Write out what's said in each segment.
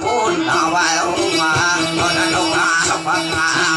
pun awal rumah. Nonong apa Kaki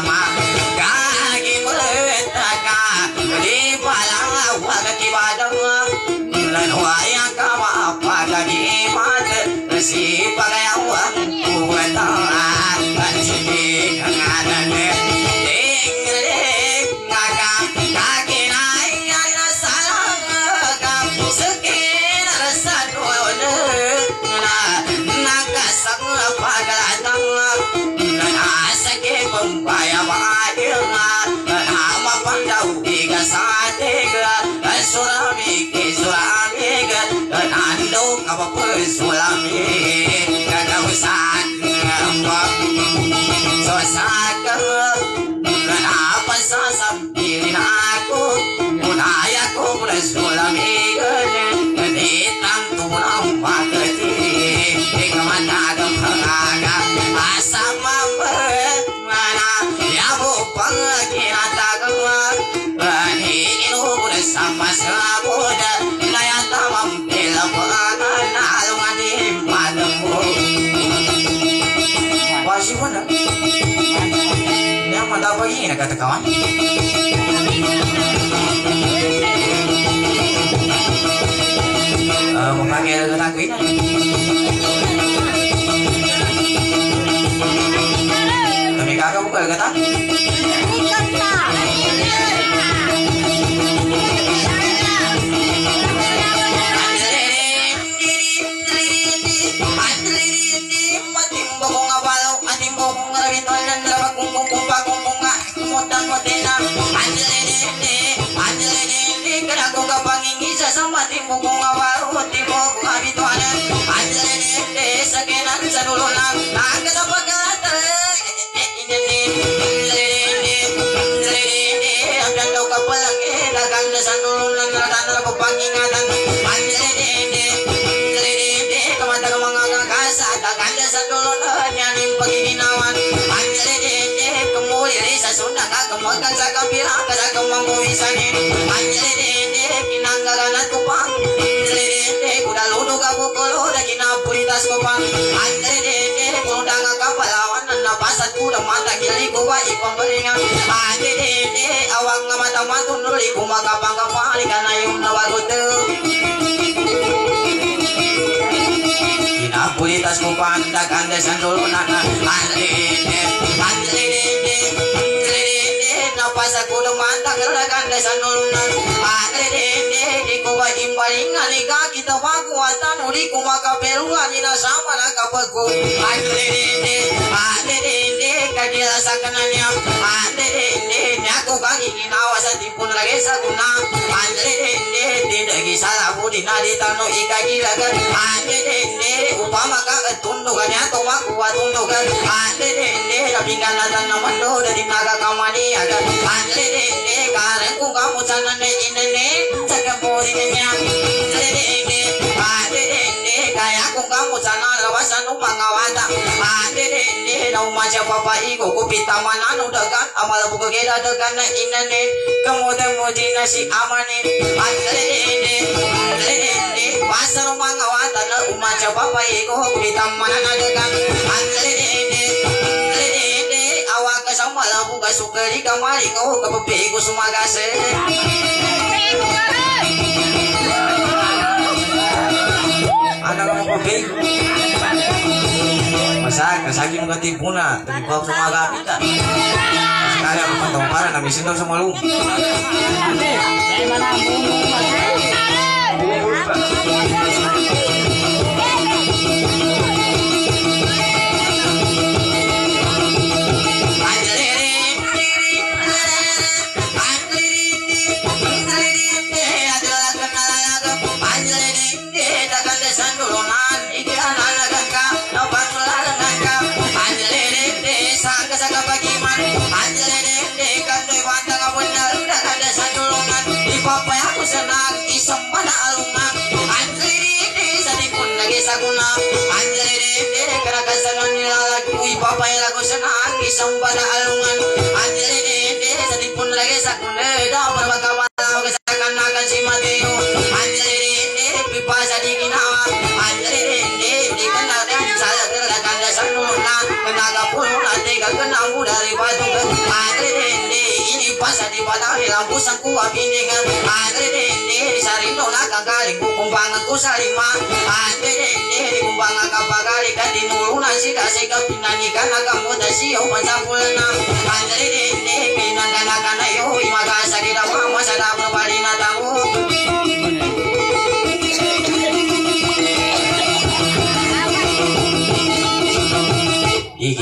mata kupang Anjali dende kundang kapalawan na dende ade dende kagila sakananya Ade dende nyaku kagi inawa sa tipun lagi saguna Ade Ade dende upama ka tundukan ya toma kuwa tundukan Ade dende rabingan natan namando dari naga kamani agar Ade dende kareng ku kamu sana ne inene Cakap puri nenya Ade dende Ade dende kaya ku kamu sana lawasan upangawata ne na umaja papa iko ko pitama na no dagan amala buka gera dagan na inane kamoda modi na si amane andale ne andale ne pasaro mangawa dana umaja papa iko ko pitama na dagan andale ne andale ne awaka samala buka sukari kamari ko ko pe iko sumagase Anak-anak mobil Anak kamu kepepe. Masa kasagi mga tipuna, tapi kau sumaga kita. Sekali aku pantau parah, nabi sindang sama lu. Pada alungan Anjir sa dipun lagi saguna Dah berbakawalau kesakan akan si Mateo Anjir pipa sa di ginawa Anjir di kenal dan saya terlakan dasar nuna Kenaga puluh nanti kenangku dari batu Anjir ini pas di batang lampu sangku apiningan Andre dende sarindo nakagaling kukumbangan ko sa lima Andre dende kumbangan kapagaling ka tinulunan si kasi kapinanikan nagamuda siyo pansapulan na Andre dende pinanganakan na iyo imagasagi na mama sa damo bali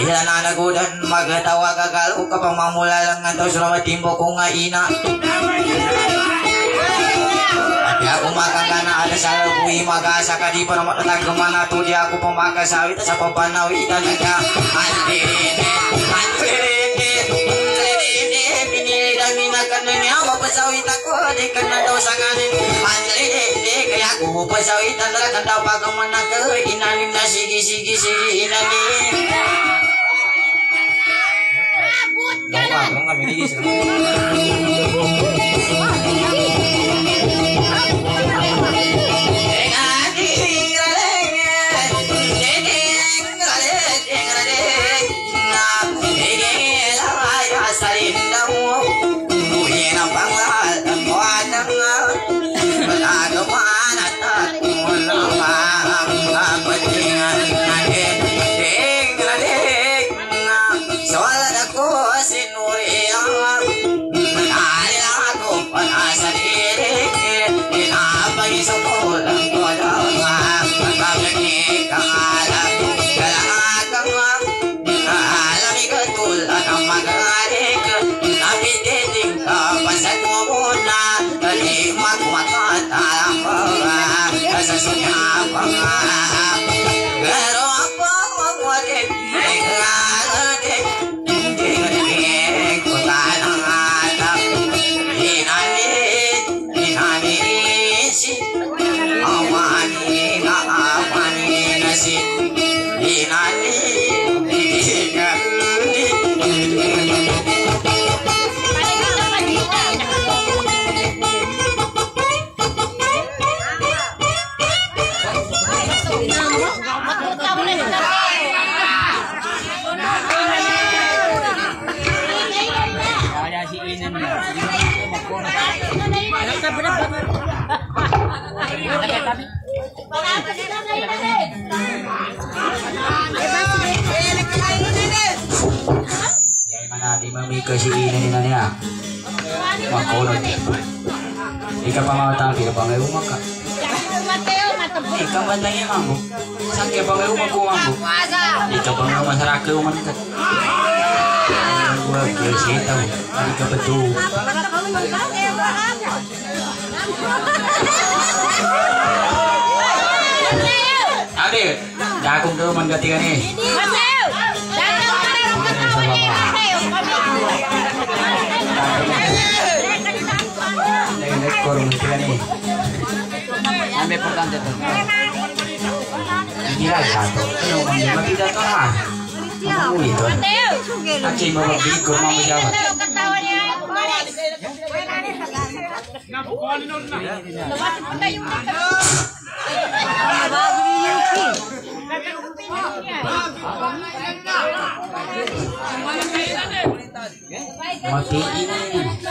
na tamo Ikilan na nagudan magatawa kagalo kapang mamulalang nga to surama timbo ko nga ina Di ako makakana ada sa labuhi magasa ka di pa naman natagmana to di ako pamakasawit sa papanawi talaga Andirine, andirine, andirine na ako di ka na daw sa kanin Andirine, kaya ko pasawit ang daw pagkamana ka Inanim na sige sige sige inanim Gawa, kung kami nigis Soalnya Yay mana di mami ke si ini ni ya. Makolot. Ika pa mga tapi ka pa ngayon maka. Ika man lang yung mambo. Saan ka pa ngayon magkumambo? Ika pa nga masarap kayo man ka. Huwag kayo sita mo. Hindi ka dakong kayo man gati ka ni. Nag-record mo sila ni. Ang importante to. Gila satu. Ano man yung matida to na. Mamuli to. Aki mababili ko mga masyawat. Masih ini masih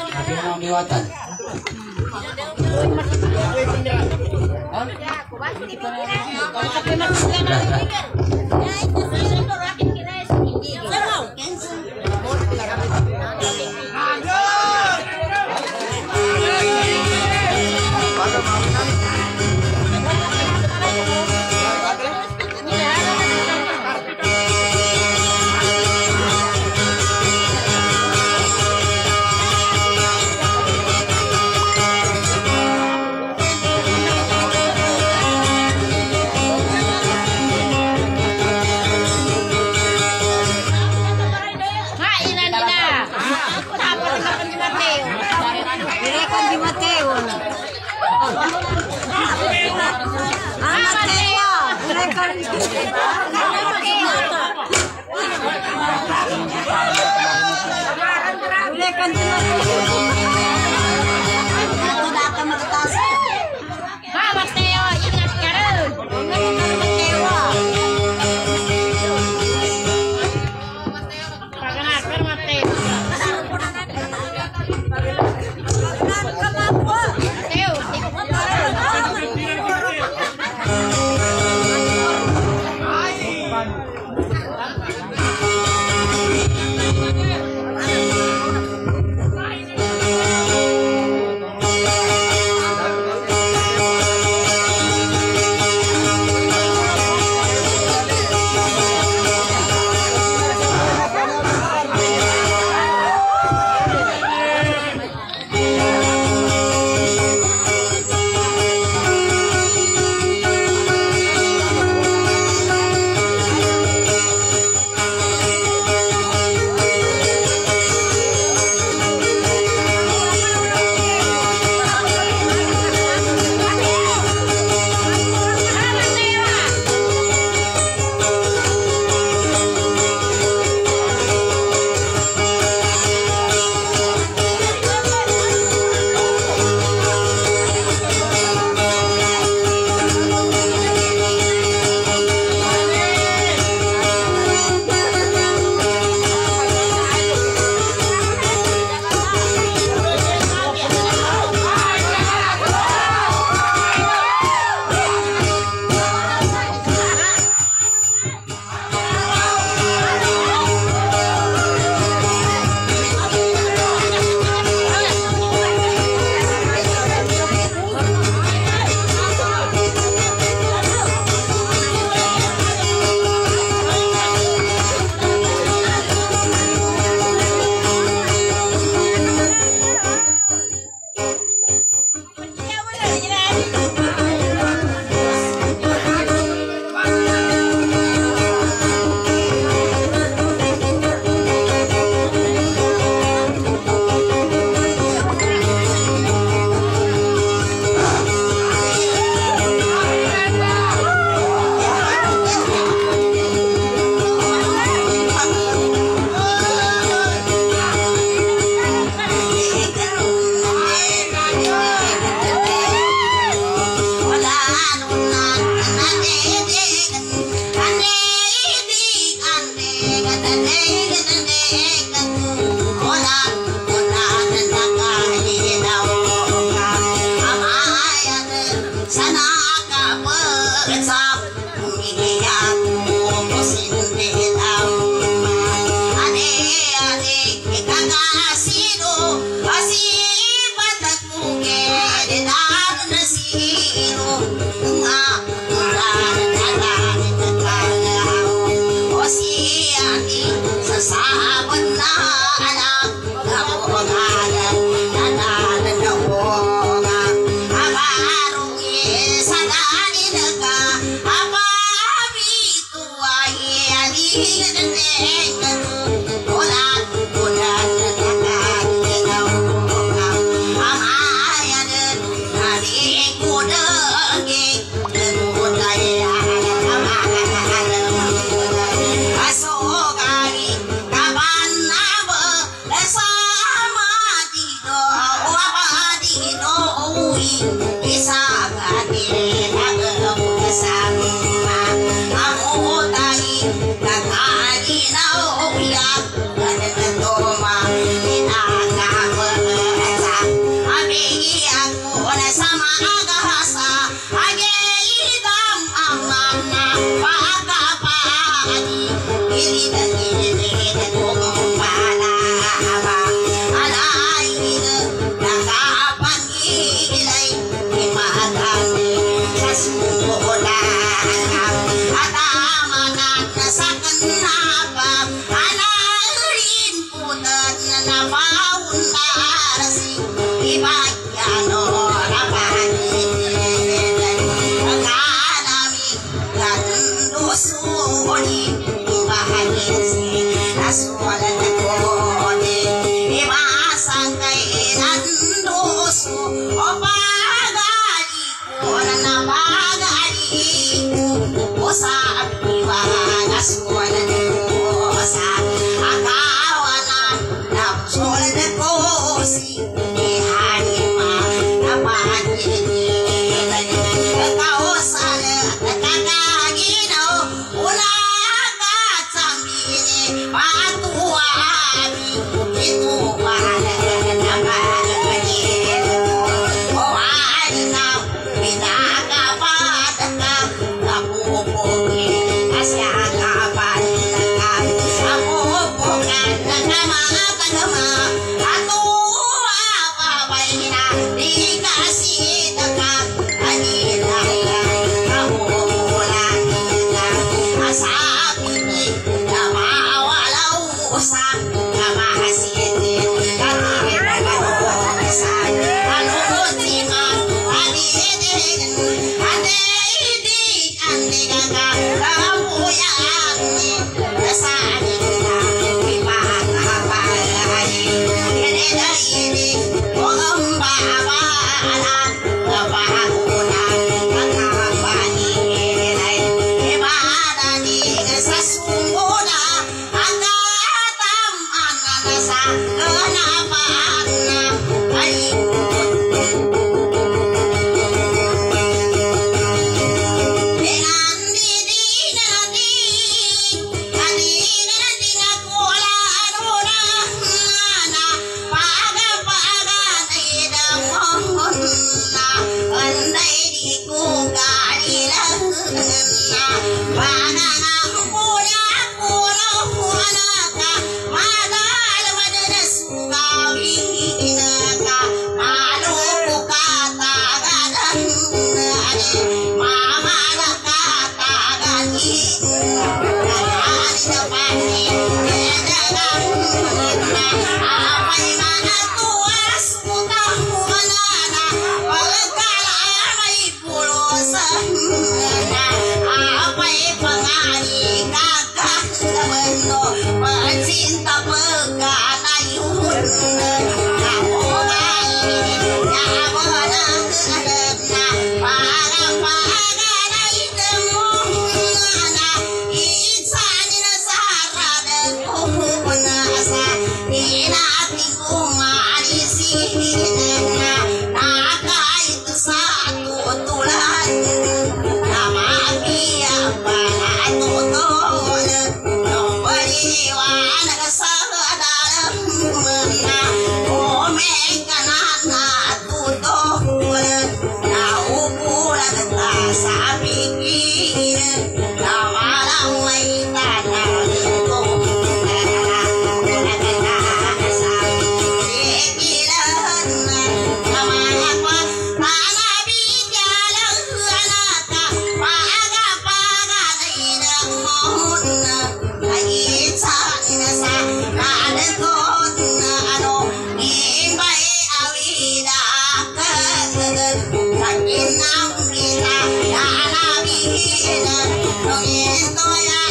Ella no viendo.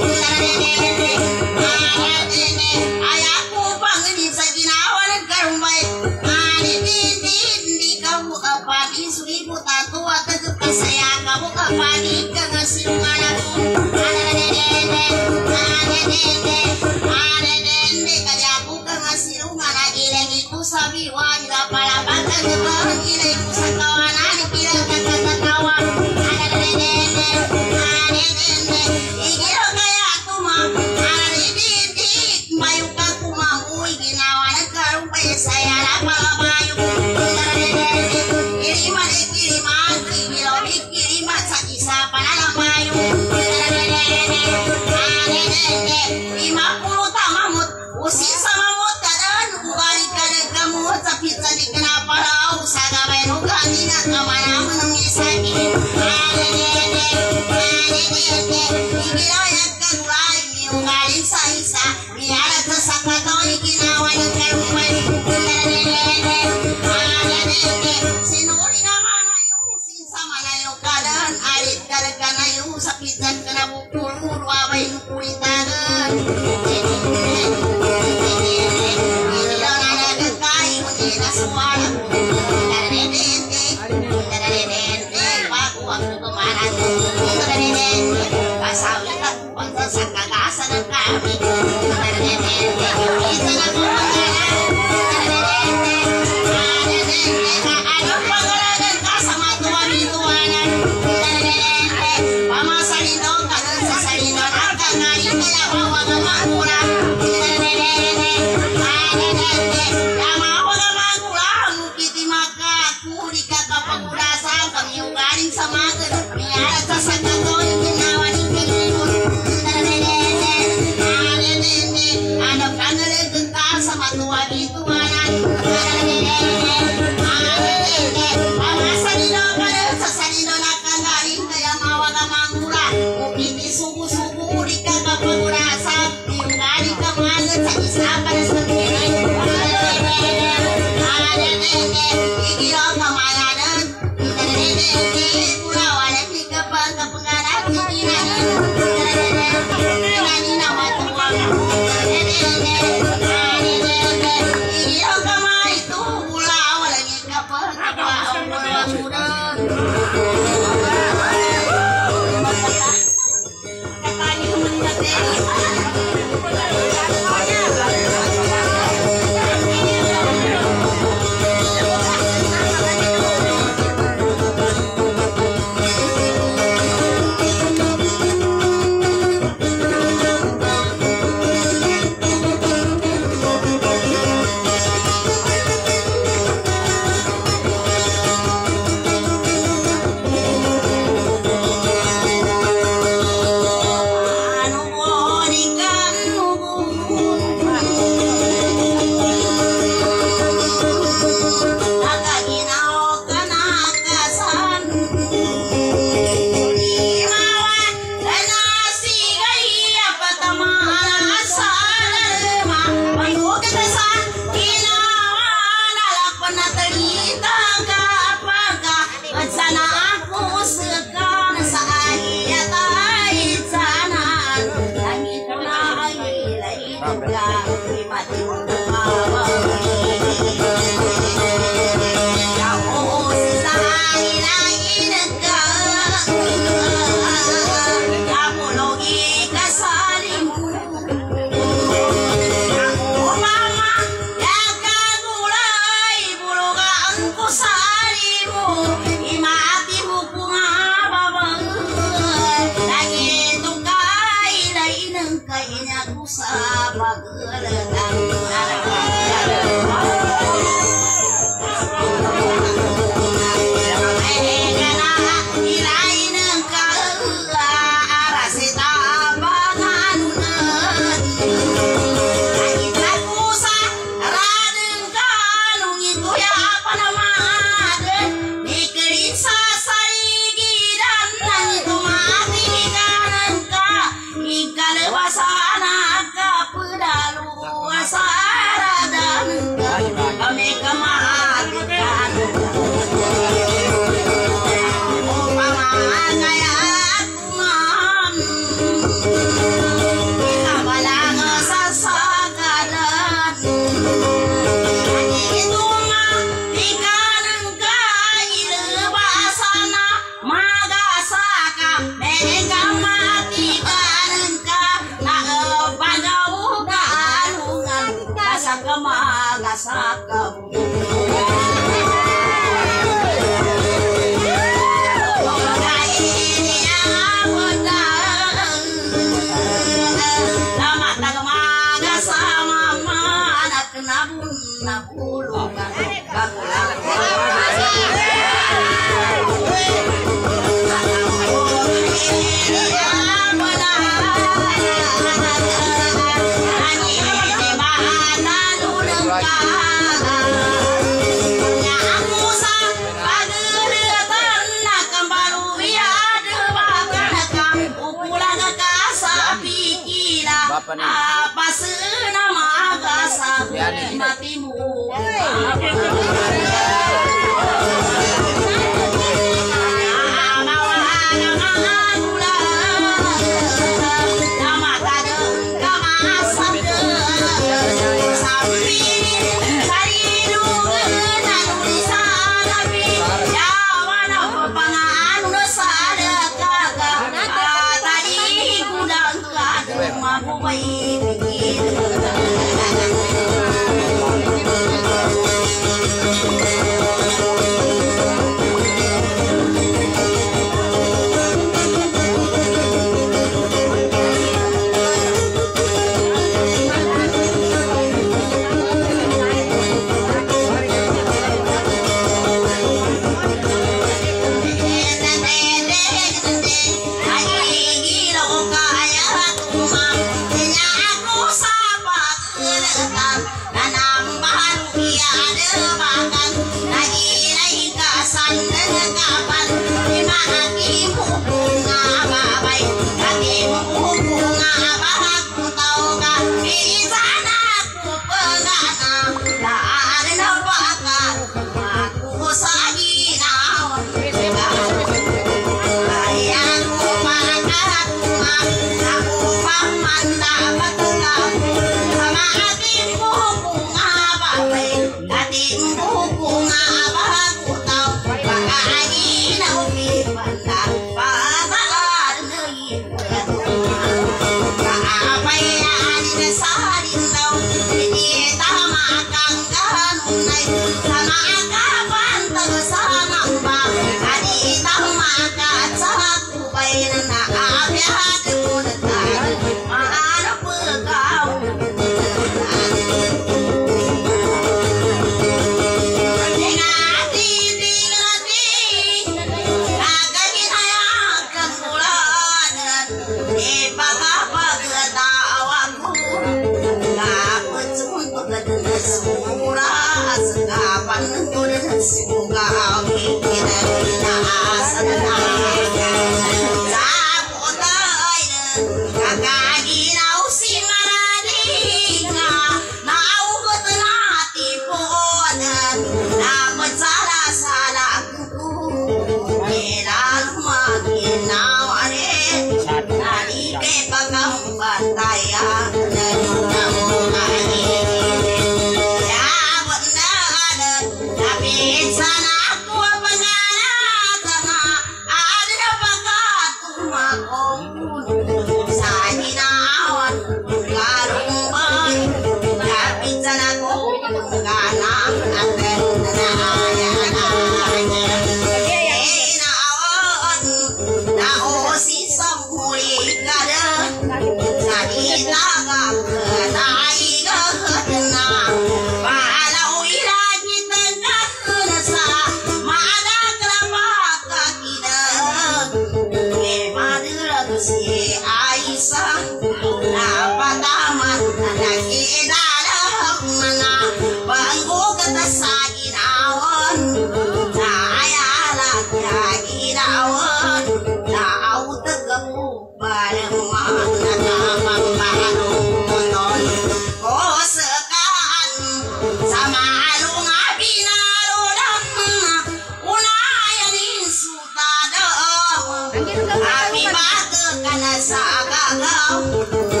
Apa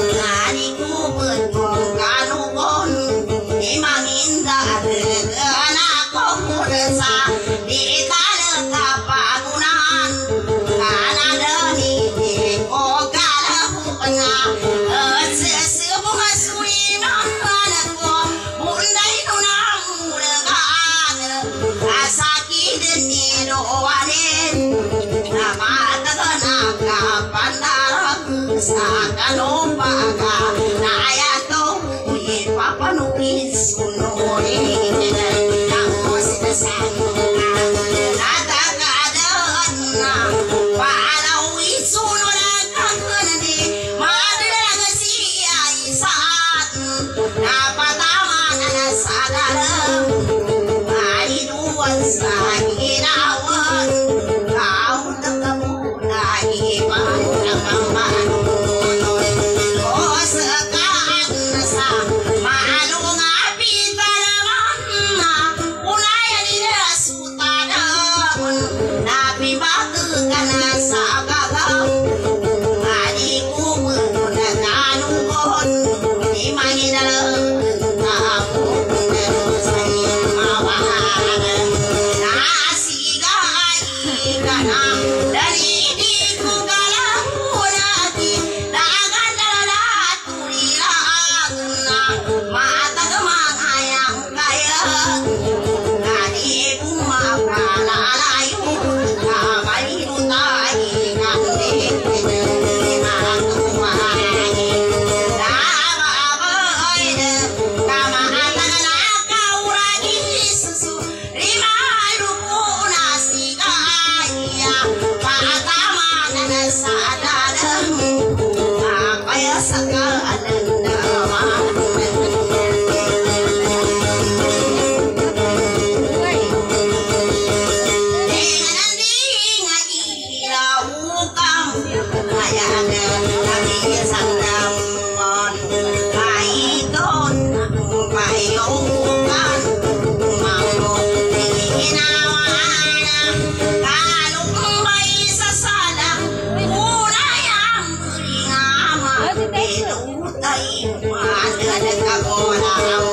mismo, hasta la cabona.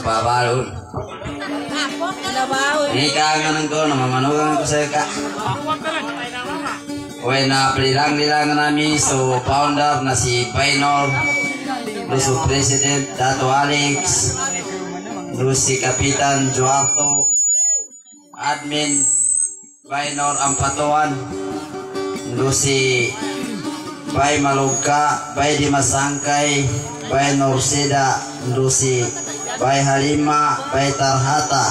Pabalon. Labaw. Ika nga nang ko, namamanugan ko sa ka. Hoy, na so founder na si Painor. Luso President Dato Alex. Lusi Kapitan Joarto. Admin Painor Ampatuan. Lusi Bay Malugka, Bay Dimasangkay, Bay Norsida, Lusi Bay Halima, Bay Tarhata,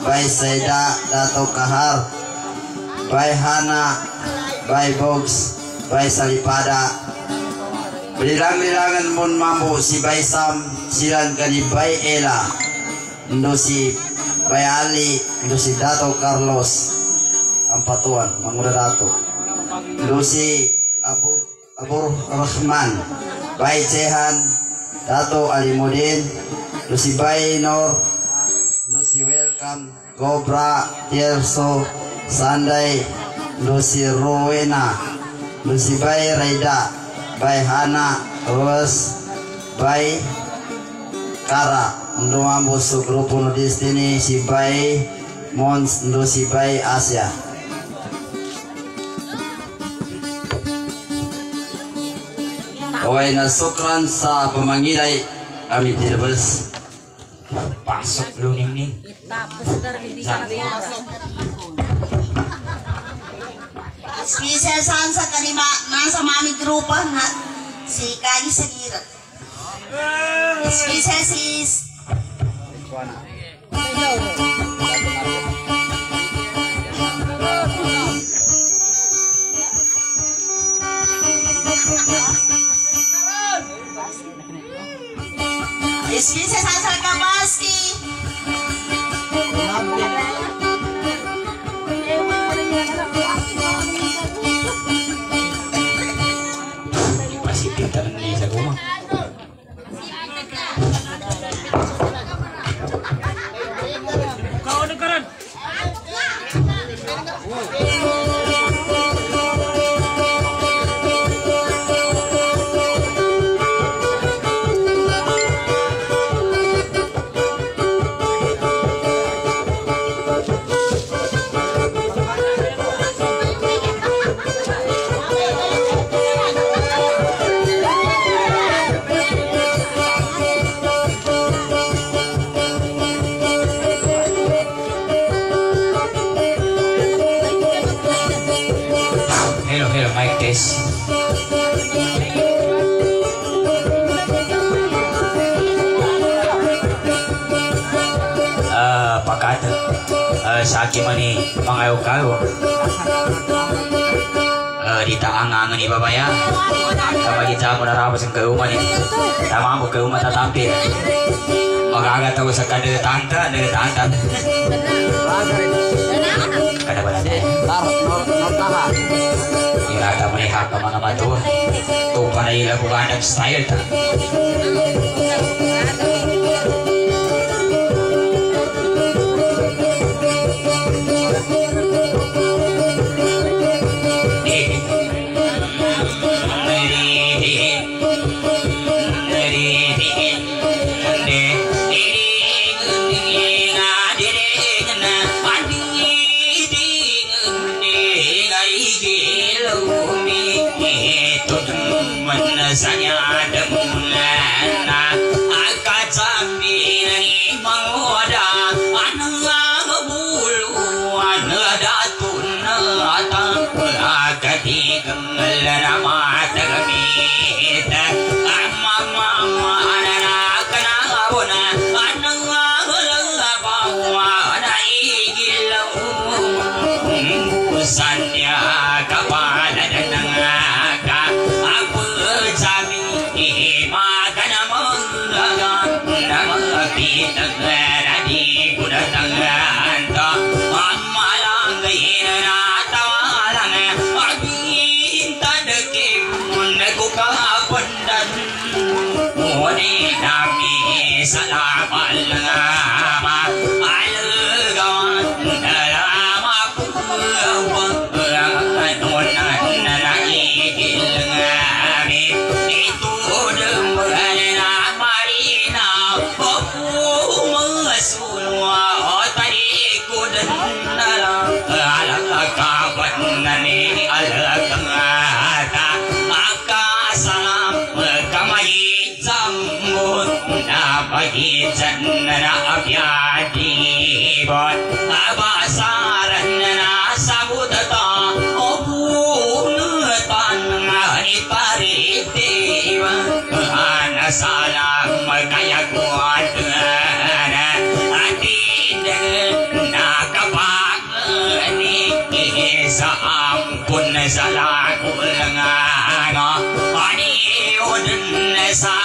Bay Saida, Dato Kahar, Bay Hana, Bay Bogs, Bay Salipada, Bilang-bilangan mon mambo si Bay Sam, silang kani Bay Ela, Indosi Bayali Indosi Dato Carlos Ampatuan Mangura Dato Indosi Abu Abu Rahman Bay Jehan Dato Alimudin Bay Nur Indosi Welcome Gobra Tierso Sandai. Indosi Rowena. Indosi Bay Raida Bay Hana Rose Bay Kara. Ndo mambo su grupo no destiny si Bay Mons si Bay Asia. Kawai na sukran sa pamangilay kami tilabas Pasok luning ni. Tapos dari di sana Special san sa kanima nasa mami grupo na si Kagi Sagira. Sa Kabaski. Ah, sa akin man ni pangayaw-kayaw. Ah, di taangangan ni babaya. Kapag kita mo narapas ang kauman ni. Tama mo kauman tatampi. Magagat ako sa kada tanta, kada ba natin? Irata mo ni haka mga mato. Tupa na ila ko kanang style ta. Napagi jannara abiyadi Bot abasaran na sabutata Obu nutan ngani paritiwa Ana salam kaya kuat Hati nakapagani Sa ampun sa lakul nga Ani udin sa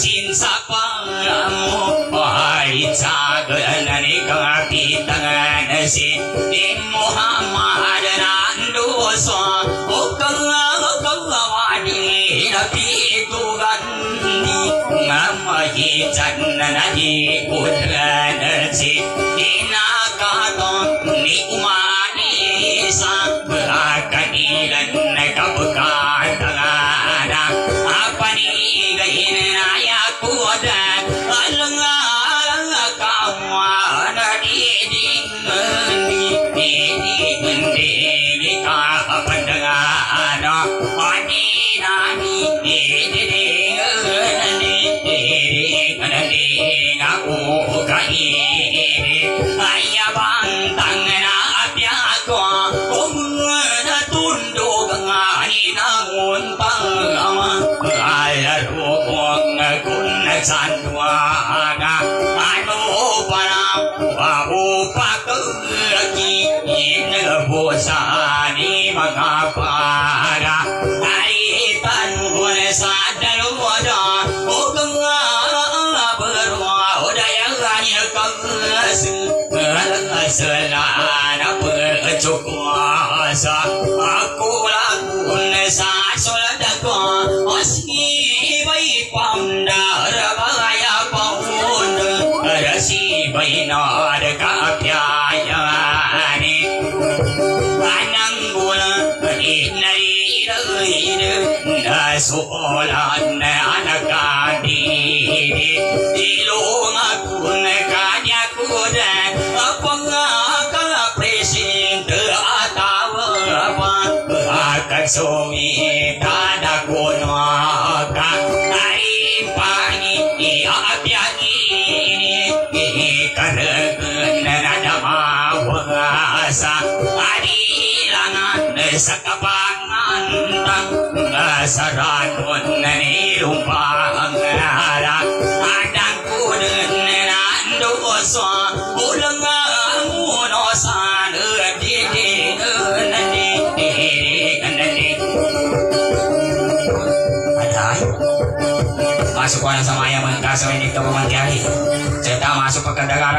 sinsaapa caani kati tangan si di Muhammad dan dosa Jangan putra dan si Dina katon nikmat masuk orang sama ayam kasih ini cerita ke kendara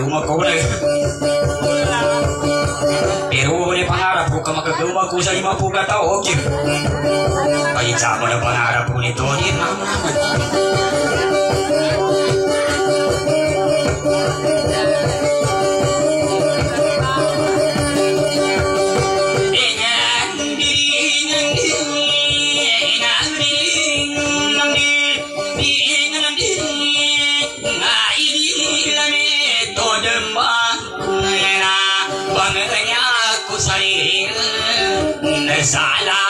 rumah Pero ni pangarap ko ka magagawag ko sa lima po ka tao, okay? Pahitsa mo na pangarap ko ni Tony. esa no.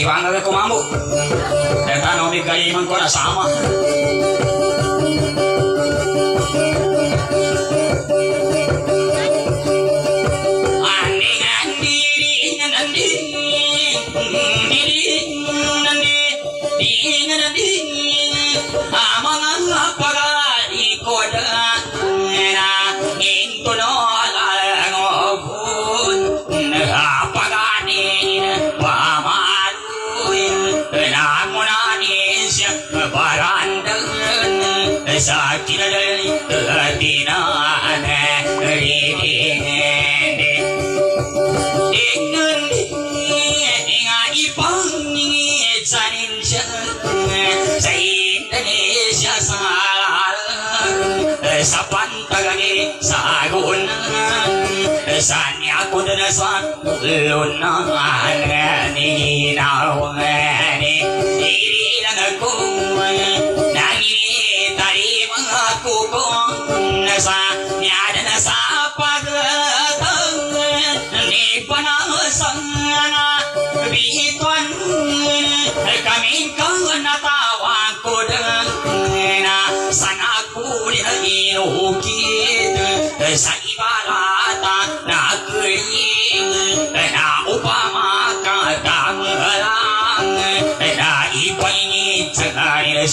Mobi ko kumambo. Data no mi kayiman ko na sama. Sa niya ko na sa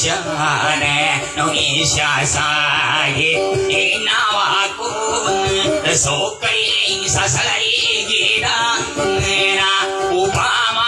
kanila siya nung isya sa inawa ko so kaling sa salaigidan na upama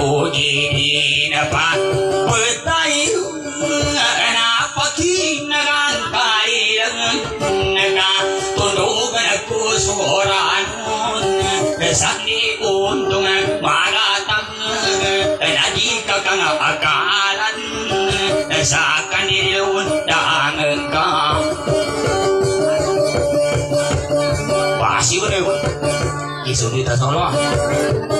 kanada na kwanya na itu mata ay naku na data pangaman suban ka siya sa ginawa kwan na palori ko magunggun bulaga tari ko matikang ni nami mapalalayon na ugi na pa patay na pakinagan kailang na tundugan ako suran Sandi untung magatang na di ka kang akalan sa kanilun daangan ka Pasi ba rin? Isunod na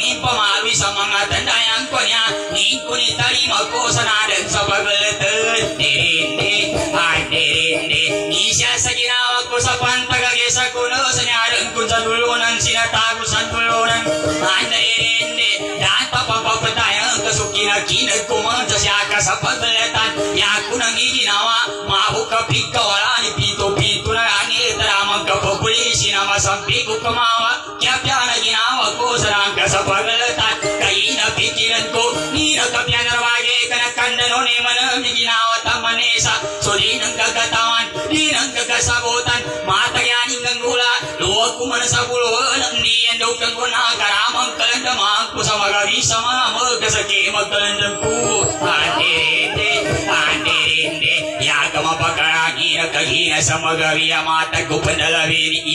Ngin tarima ko sa nadan sa paglatad Dirindi, ay dirindi Isya sa ginawa ko sa pantagagi sa kuno Sa nyaran ko sa dulunan Sinatago sa dulunan Ay dirindi Dahil papapapatayang kasukin kina ya ni manami ginawa tamanesa so di nang kagatawan di nang kagasabutan matagyaning ng gula luwag ko man sa buluan di yan daw kang kuna karamang kalandamang ko sa magabi sa mga magkasaki magkalandam ko ate ate ya kama pakaragi na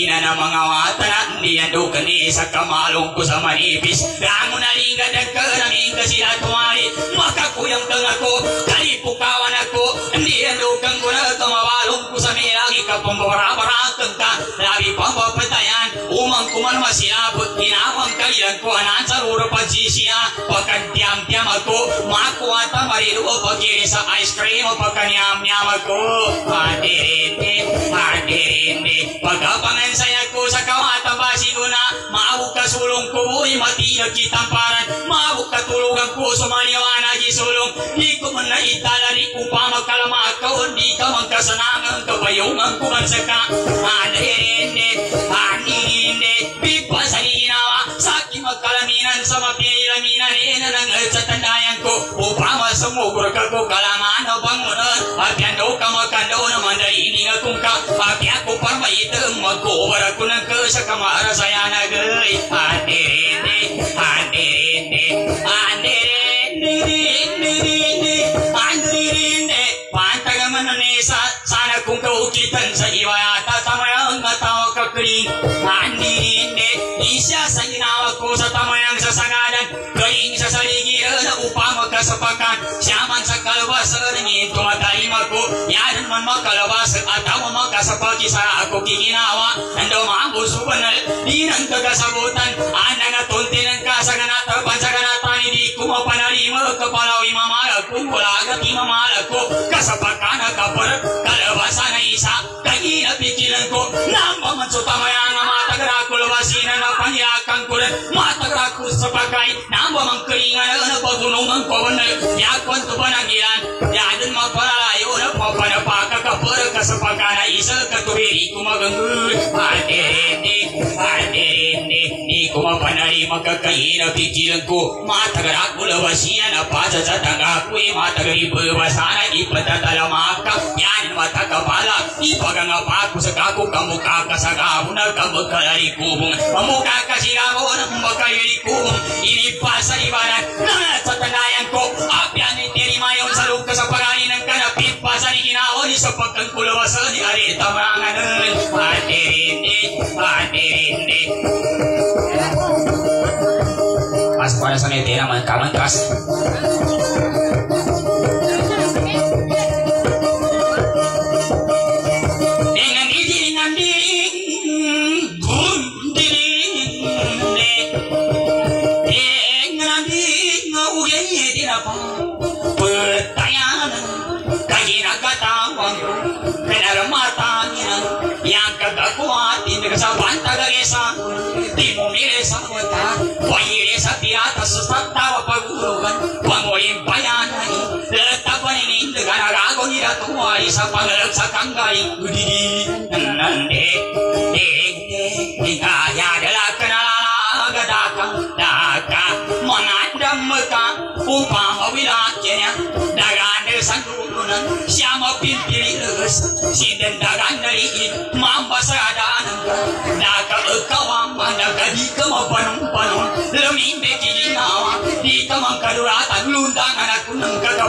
ina na mga mata na di yan daw kani sa kamalong ko sa manipis Ramo na liga nagkaraming kasi na tumari makakuyang kang ako kalipukawan ako hindi yan daw kang kuna kamawalong ko sa milagi kapambara-barakang ka labi pambapatayan umang kuman masilapot ginawang kalilan ko anan sa ruro pagsisiya pagkantiam-tiam ako makuha marilu pagkiri sa ice cream o pagkanyam-nyam ako hadirindi hadirindi pagkapangan saya ko sa kawata basi ko na maaw ka sulong ko uy matinag kitamparan maaw ka tulugan ko sa maniwana di ko man na itala ni upang magkalama ka hindi ka magkasanangan kabayungan ko man sa ka. Hadirindi hadirindi bigpa sa ginawa sa aking magkalaminan sa mapilaminan ina ng sa tandayan ko upang masumugor ka ko kalaman o bangunan apyan daw ka magkandaw na mandali hindi nga kung ka apyan ko par maitang magkubar ako ng ka sa kamara matawa kakring hadirindi isya sa ginawa ko sa tamayang sa sangadan galing sa saligiran na upang magkasapakan siyaman sa kalabasan ni tumatahim ako yan man makalabas at ako magkasapaki sa ako kikinawa nando maambusuban na di nang kagasabutan anang atunti ng kasaganatapan sa kanatan hindi ko mapanalima kapalawi wala agad imamalag ko kasapakan na kapar kalabasan na isa kagina pikilan ko nang mamangkalingan na napagunungan ko na yakwan to ba nagilan yadun magpalalayo na papanapaka kapar kasapakana isa katubiri kumagangul aterende aterende di ko. Mapanari magkakaina pikilan ko matagra ko labasina na pasa sa tanga ko matagari babasana ipatatalamaka yan matakapala ipagangapa ko sa kako kamukha ka sa gabo na kamukhalari kubong pamukha ka sigabo na kumakayari kubong inipasa ibaran na sa tanayan ko. Apyan ni Terimayon sa lugka sa pagaling ng kanapit pa sa ginawa ni sa pagkangkulawasan ni Arita Maranganan nira tuwai sa kanggay udidi nande hingaya dalaka na gadaka daka manandam ka upang awilakyanya dagan sa tulunan siyama pimpiligas sinden dagan dari mambasadaan ka daka ukawang managadi ka mapanong-panong lumimbe kilinawa di ka magkaduratan lundangan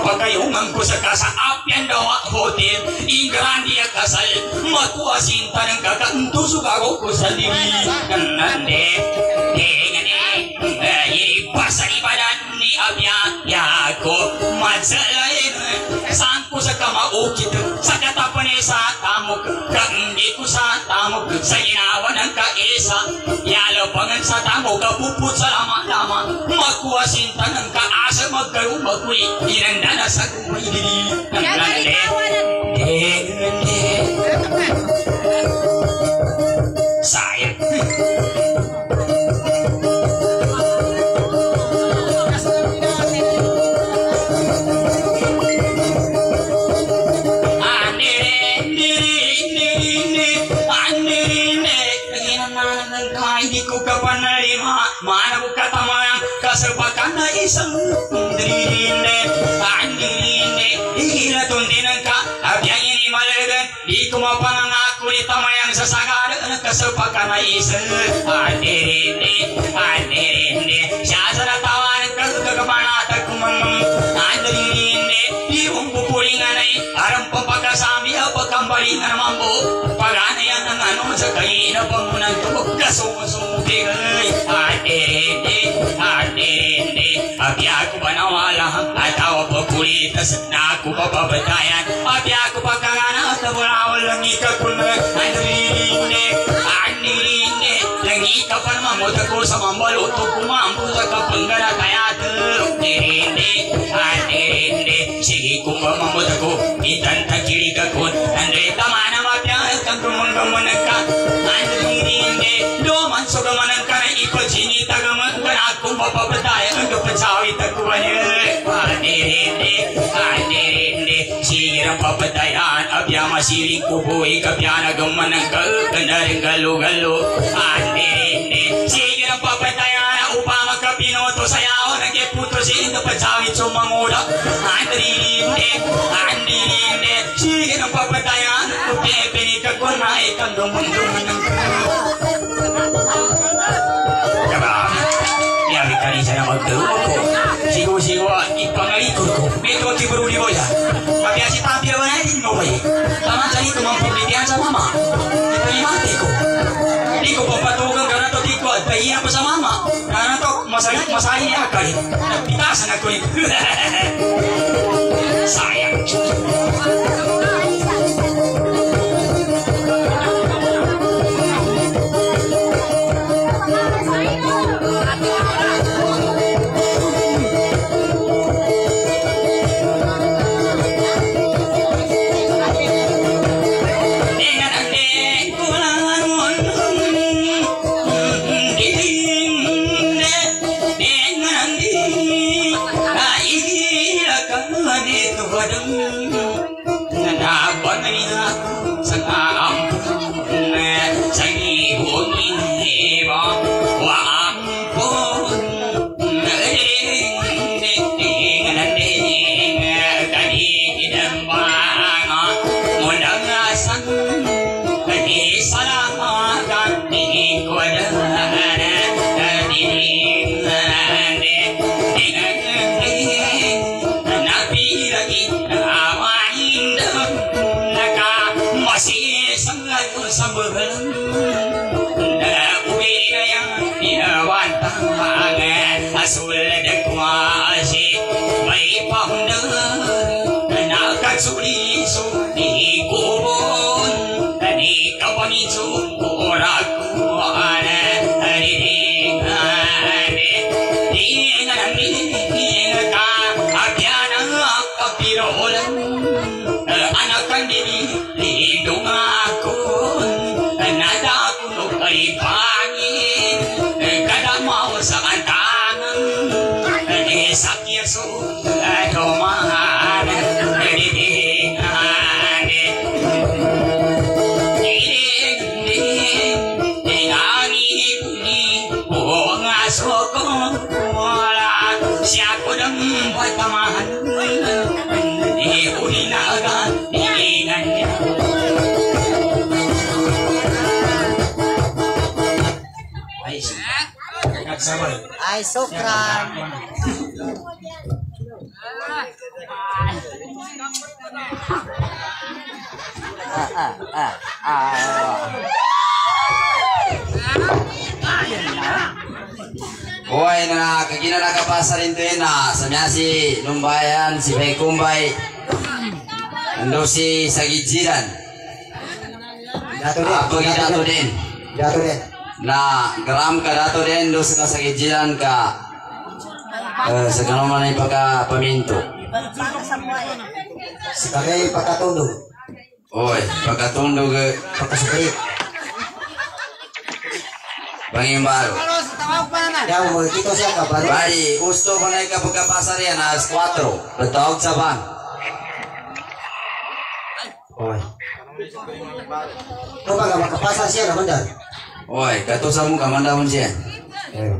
kakapagayungan ko sa kasaapyan dawa hotel ingrandia kasal makuha sinta ng kakantusog ako ko sa diri nande Tingani, ipasa ibadan ni Abya, Yako, madsalain, sangko sa kamaukit, sa katapan sa tamok, kanggi ko sa tamok, sa ginawa ng kaisa, yalapangan sa tamok, kapuput sa lama-lama, makuha sinta ng kaasa, mot karu bakui iran dana saku mai gidi kau saya Kapan nerima, mana buka tamang, kasar pakanda iseng. Di ko mapangangako ni tamayang sa sagaran Kasapakan na isa Andirinde Siya sa natawan Kagkapanatag kumamang Andirinde Di mong pupulingan ay Aram pagkasami Pagkambali na naman po Pagana yan ang ano Sa kaina pangunan to Kasumusubi ay Andirinde Andirinde Abi ako ba nawala Atawa pa pulitas Na ako pa babatayan Abi ako pa kangana At wala walang ikakuna Andirinde Andirinde Langita pa naman mo Tako sa mambaluto Kumampo sa kapanggana Kaya Andirinde Andirinde Sige kung mamamot ako Itan Abya masiling kubuhi Kapya na gamanan ka Kanaring galo-galo Andirinde Sige ang papatayan Upama ka pinoto Sayaw Nagkiputo Sige pasawi Sumangula Andirinde Andirinde Sige ang papatayan Upepe ni kakunay Kang dumang-dumang Kaba, masaya niya ka rin. Nagpitasan ako rin. Sayang. Ah. Ay, sukran. Hoy na kagina na kapasa rin to yun na samya si Lumbayan, si Bay Kumbay, ando si Sagijiran, din. ako dato din, Dato din. Na gram ka dato din do sa Sagijiran ka eh, sa ganun man ay pagkapaminto. Si kagay pagkatulog. Hoy, pagkatundog eh, Pagkasukrit. pangimbaro. Yaw, magkito siya ka ba? Bali, gusto mo na ikapagkapasa riyan alas 4, patawag sa ban. Oy. Ito ba, makapasa siya naman dyan. Hoy, katusa mo kamandamon siya. Eh.